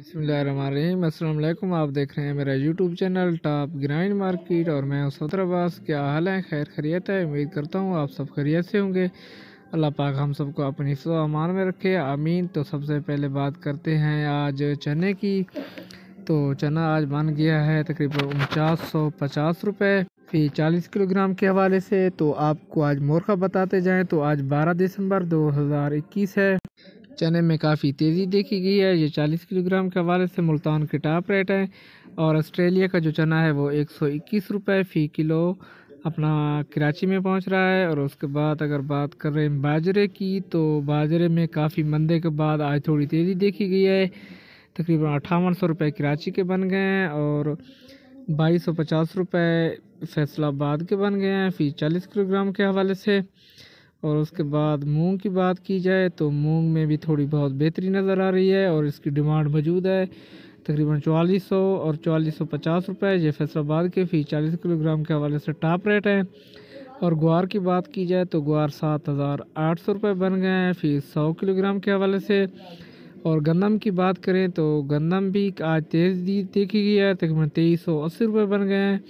बसमीम आप देख रहे हैं मेरा YouTube channel top grind market और मैं सदर अब्बास। क्या हाल है? खैर खरीत है। उम्मीद करता हूँ आप सब खरीत से होंगे। अल्लाह पाक हम सबको अपनी सो अमान में रखे। आमीन। तो सबसे पहले बात करते हैं आज चने की। तो चना आज बन गया है तकरीबन उनचास सौ पचास रुपये फ़ी चालीस किलोग्राम के हवाले से। तो आपको आज मोरखा बताते जाएँ तो आज बारह दिसंबर दो हज़ार इक्कीस है। चने में काफ़ी तेज़ी देखी गई है। ये 40 किलोग्राम के हवाले से मुल्तान के टॉप रेट हैं और ऑस्ट्रेलिया का जो चना है वो एक सौ इक्कीस रुपये फ़ी किलो अपना कराची में पहुँच रहा है। और उसके बाद अगर बात कर रहे हैं बाजरे की तो बाजरे में काफ़ी मंदे के बाद आज थोड़ी तेज़ी देखी गई है। तकरीबन अट्ठावन सौ रुपये कराची के बन गए हैं और बाईस सौ पचास रुपये फैसलाबाद के बन गए हैं। फ़ी चालीस किलोग्राम के हवाले से और उसके बाद मूंग की बात की जाए तो मूंग में भी थोड़ी बहुत बेहतरी नज़र आ रही है और इसकी डिमांड मौजूद है तकरीबन चवालीस सौ और चवालीस सौ पचास रुपये ये फैसलाबाद के फ़ी चालीस किलोग्राम के हवाले से टॉप रेट हैं। और ग्वार की बात की जाए तो ग्वार सात हज़ार आठ सौ रुपये बन गए हैं, फ़ी सौ किलोग्राम के हवाले से। और गंदम की बात करें तो गंदम भी आज तेज़ देखी गई है, तकरीबन तेईस सौ अस्सी रुपये बन गए हैं।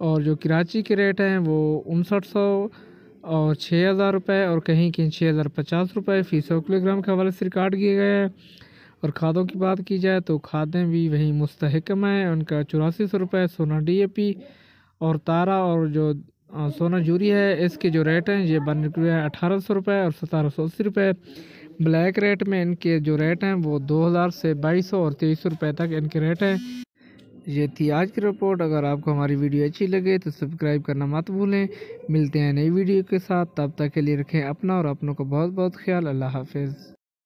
और जो कराची के रेट हैं वो उनसठ सौ और छः हज़ार रुपये और कहीं कहीं छः हज़ार पचास रुपये फ़ी सौ किलोग्राम के हवाले से रिकॉर्ड किए गए हैं। और खादों की बात की जाए तो खादें भी वहीं मुस्तकम हैं। उनका चौरासी सौ रुपये सोना डीएपी और तारा और जो सोना जूरी है, इसके जो रेट हैं, ये बन रहे हैं अठारह सौ रुपये और सतारह सौ अस्सी रुपये ब्लैक रेट में इनके जो रेट हैं, वो दो हज़ार से बाईस सौ और तेईस सौ रुपये तक इनके रेट हैं। ये थी आज की रिपोर्ट। अगर आपको हमारी वीडियो अच्छी लगे तो सब्सक्राइब करना मत भूलें। मिलते हैं नई वीडियो के साथ। तब तक के लिए रखें अपना और अपनों का बहुत बहुत ख्याल। अल्लाह हाफिज़।